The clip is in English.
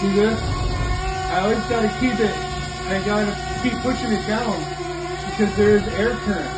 See this? I always gotta keep it, I gotta keep pushing it down because there is air current.